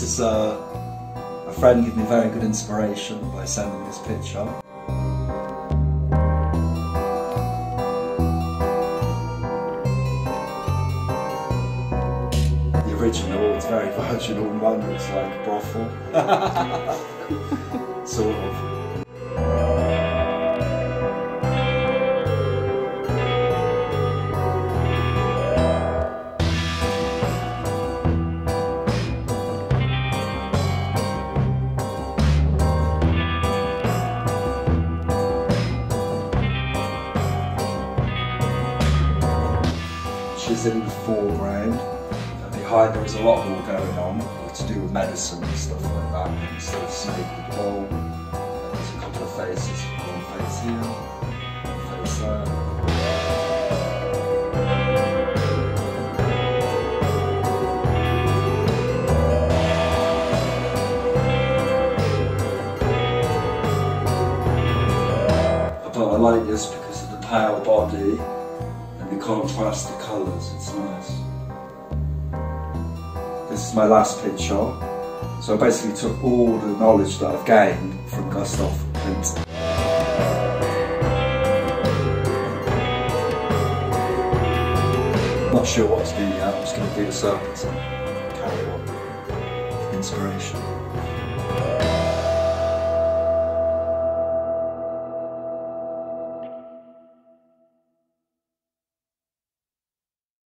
was uh, a friend gave me very good inspiration by sending this picture. The original, it's very virginal, mine looks like brothel. sort of. She's in the foreground, and behind her is a lot more going on to do with medicine and stuff like that. And so the snake the bowl, there's a couple of faces, one face here, one face there. But I like this because of the pale body and the contrasted colours, it's nice. This is my last picture. So I basically took all the knowledge that I've gained from Gustav Klimt. Not sure what to do yet, I'm just going to do the circles and carry on. Inspiration.